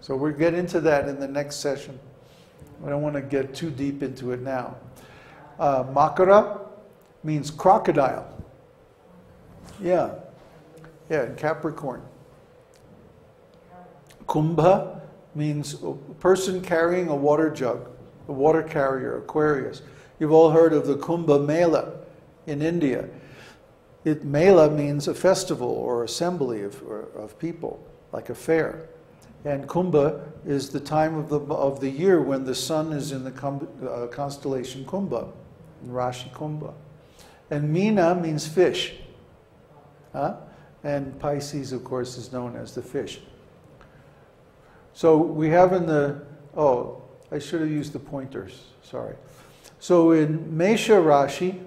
So we'll get into that in the next session. I don't want to get too deep into it now. Uh, Makara means crocodile. Yeah. Yeah, in Capricorn. Kumbha means a person carrying a water jug, a water carrier, Aquarius. You've all heard of the Kumbha Mela in India. It, Mela means a festival or assembly of, or, of people, like a fair. And Kumbha is the time of the, of the year when the sun is in the uh, constellation Kumbha, Rashi Kumbha. And Mina means fish. Huh? And Pisces, of course, is known as the fish. So we have in the, oh, I should have used the pointers, sorry. So in Mesha Rashi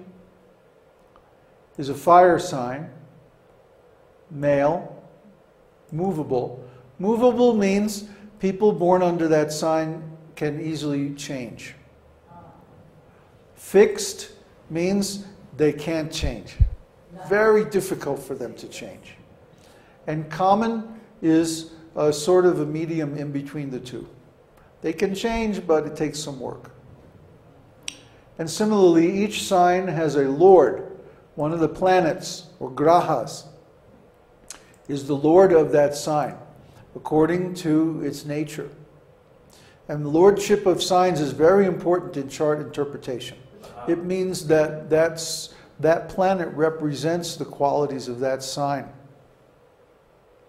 is a fire sign, male, movable. Movable means people born under that sign can easily change. Fixed means they can't change. Very difficult for them to change. And common is a sort of a medium in between the two. They can change, but it takes some work. And similarly, each sign has a lord. One of the planets, or grahas, is the lord of that sign, according to its nature. And the lordship of signs is very important in chart interpretation. It means that that's, that planet represents the qualities of that sign.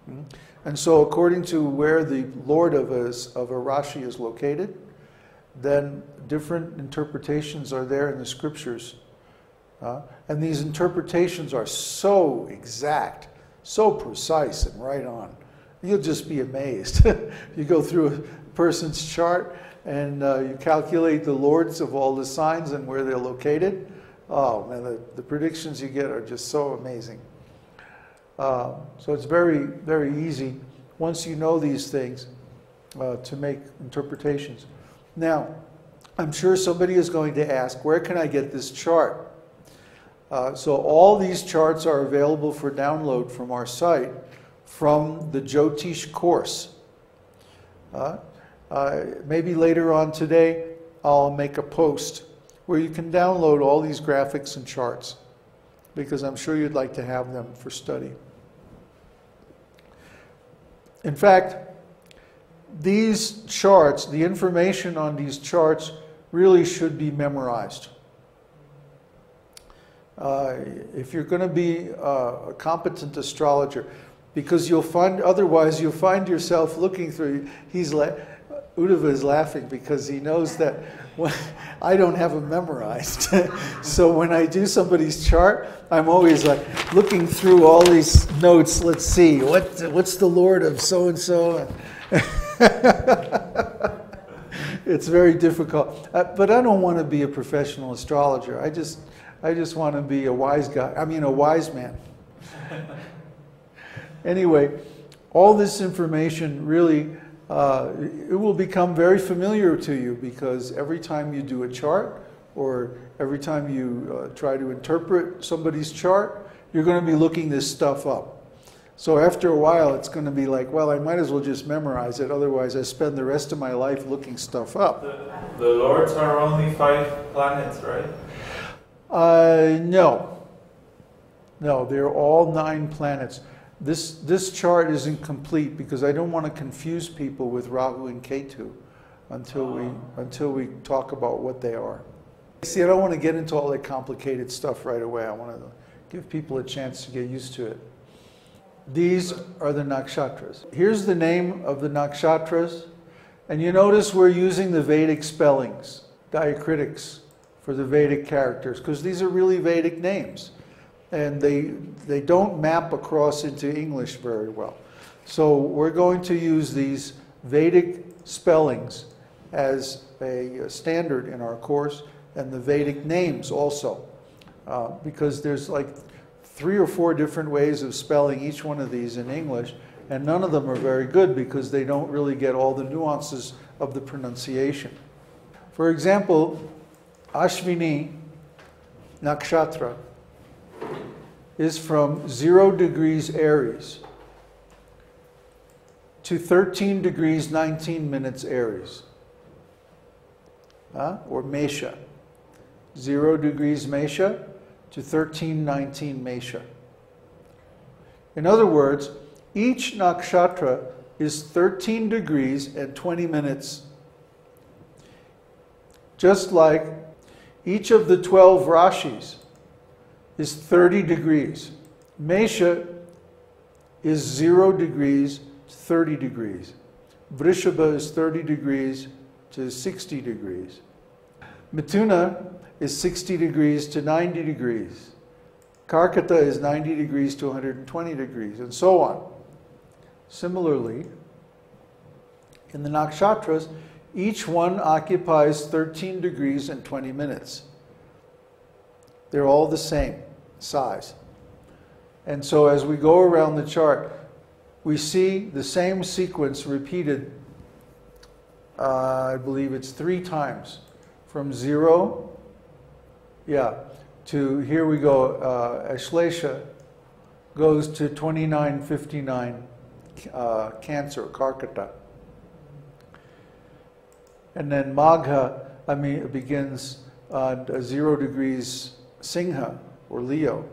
Hmm? And so, according to where the Lord of a, of a Rashi is located, then different interpretations are there in the scriptures. Uh, and these interpretations are so exact, so precise, and right on. You'll just be amazed. you go through a person's chart and uh, you calculate the lords of all the signs and where they're located. Oh man, the, the predictions you get are just so amazing. Uh, so it's very, very easy once you know these things uh, to make interpretations. Now, I'm sure somebody is going to ask, where can I get this chart? Uh, so all these charts are available for download from our site from the Jyotish course. Uh, uh, maybe later on today, I'll make a post where you can download all these graphics and charts because I'm sure you'd like to have them for study. In fact, these charts, the information on these charts, really should be memorized. Uh, if you're going to be uh, a competent astrologer, because you'll find, otherwise, you'll find yourself looking through. He's like, Uddhava is laughing because he knows that I don't have them memorized. so when I do somebody's chart, I'm always like looking through all these notes. Let's see, what, what's the Lord of so and so? It's very difficult. Uh, but I don't want to be a professional astrologer. I just, I just want to be a wise guy. I mean, a wise man. Anyway, all this information really uh, it will become very familiar to you because every time you do a chart or every time you uh, try to interpret somebody's chart, you're going to be looking this stuff up. So after a while, it's going to be like, well, I might as well just memorize it. Otherwise, I spend the rest of my life looking stuff up. The, the lords are only five planets, right? Uh, no. No, they're all nine planets. This, this chart isn't complete because I don't want to confuse people with Rahu and Ketu until we, oh. until we talk about what they are. See, I don't want to get into all that complicated stuff right away. I want to give people a chance to get used to it. These are the nakshatras. Here's the name of the nakshatras. And you notice we're using the Vedic spellings, diacritics, for the Vedic characters, because these are really Vedic names and they, they don't map across into English very well. So we're going to use these Vedic spellings as a standard in our course and the Vedic names also uh, because there's like three or four different ways of spelling each one of these in English and none of them are very good because they don't really get all the nuances of the pronunciation. For example, Ashvini Nakshatra is from 0 degrees Aries to 13 degrees 19 minutes Aries. Huh? Or Mesha. 0 degrees Mesha to 13, 19 Mesha. In other words, each nakshatra is 13 degrees and 20 minutes. Just like each of the 12 rashis is 30 degrees. Mesha is 0 degrees to 30 degrees. Vrishabha is 30 degrees to 60 degrees. Mithuna is 60 degrees to 90 degrees. Karkata is 90 degrees to 120 degrees, and so on. Similarly, in the nakshatras, each one occupies 13 degrees and 20 minutes. They're all the same size. And so as we go around the chart, we see the same sequence repeated, uh, I believe it's three times, from zero, yeah, to here we go, uh, Ashlesha goes to 2959 uh, Cancer, Karkata. And then Magha, I mean, it begins at uh, zero degrees Singha or Leo.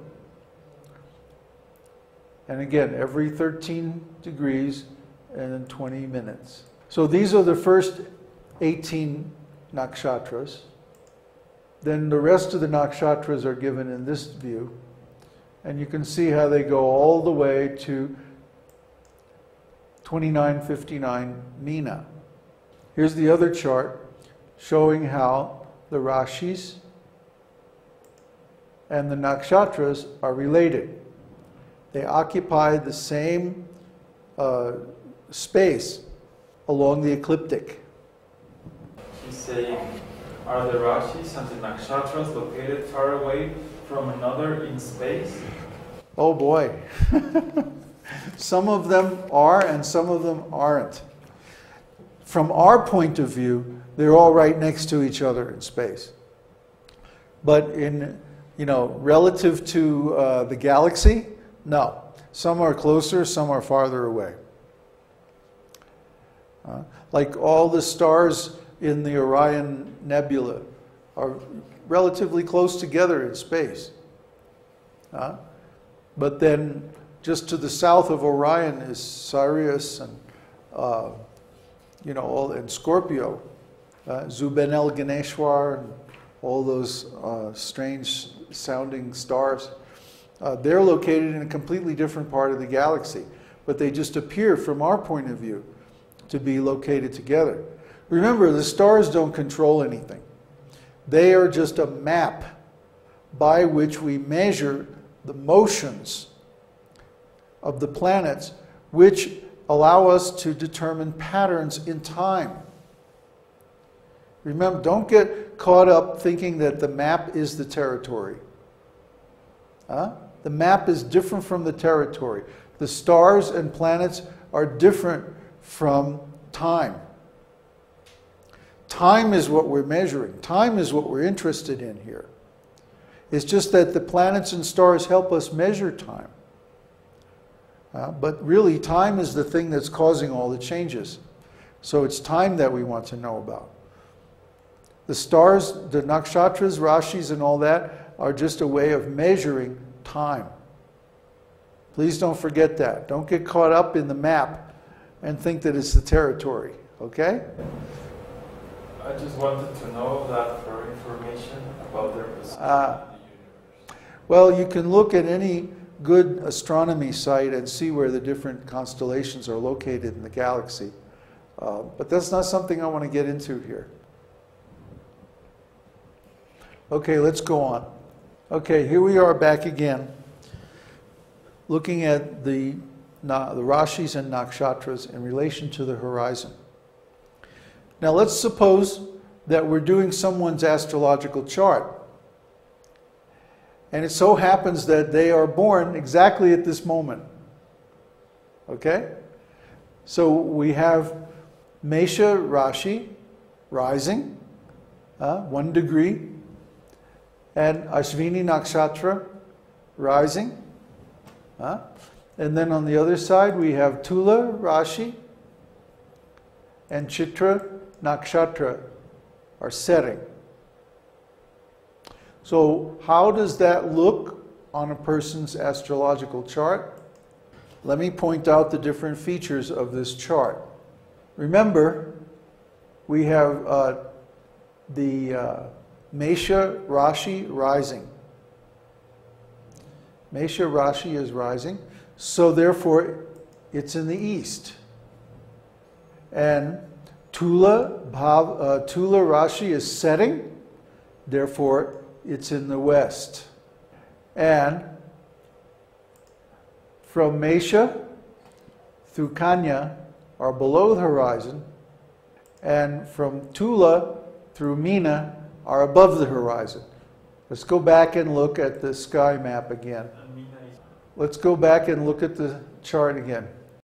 And again, every 13 degrees and 20 minutes. So these are the first 18 nakshatras. Then the rest of the nakshatras are given in this view. And you can see how they go all the way to 2959 Meena. Here's the other chart showing how the Rashis and the nakshatras are related. They occupy the same uh, space along the ecliptic. He's saying, are the Rashis and the Nakshatras located far away from another in space? Oh boy. some of them are and some of them aren't. From our point of view, they're all right next to each other in space. But in, you know, relative to uh, the galaxy, no. Some are closer, some are farther away. Uh, like all the stars in the Orion Nebula are relatively close together in space. Uh, but then just to the south of Orion is Sirius and, uh, you know, all, and Scorpio, uh, Zubenel Ganeshwar, and all those uh, strange sounding stars. Uh, they're located in a completely different part of the galaxy, but they just appear from our point of view to be located together. Remember, the stars don't control anything. They are just a map by which we measure the motions of the planets, which allow us to determine patterns in time. Remember, don't get caught up thinking that the map is the territory. Huh? The map is different from the territory. The stars and planets are different from time. Time is what we're measuring. Time is what we're interested in here. It's just that the planets and stars help us measure time. Uh, but really, time is the thing that's causing all the changes. So it's time that we want to know about. The stars, the nakshatras, rashis, and all that are just a way of measuring time. Please don't forget that. Don't get caught up in the map and think that it's the territory, okay? I just wanted to know that for information about their position uh, in the universe. Well, you can look at any good astronomy site and see where the different constellations are located in the galaxy. Uh, but that's not something I want to get into here. Okay, let's go on. Okay, here we are back again, looking at the, the Rashis and Nakshatras in relation to the horizon. Now let's suppose that we're doing someone's astrological chart. And it so happens that they are born exactly at this moment. Okay? So we have Mesha Rashi rising, uh, one degree and Ashvini Nakshatra rising. Huh? And then on the other side, we have Tula Rashi and Chitra Nakshatra are setting. So, how does that look on a person's astrological chart? Let me point out the different features of this chart. Remember, we have uh, the uh, Mesha Rashi rising. Mesha Rashi is rising, so therefore it's in the east. And Tula, Bhav, uh, Tula Rashi is setting, therefore it's in the west. And from Mesha through Kanya are below the horizon, and from Tula through Mina are above the horizon. Let's go back and look at the sky map again. Let's go back and look at the chart again.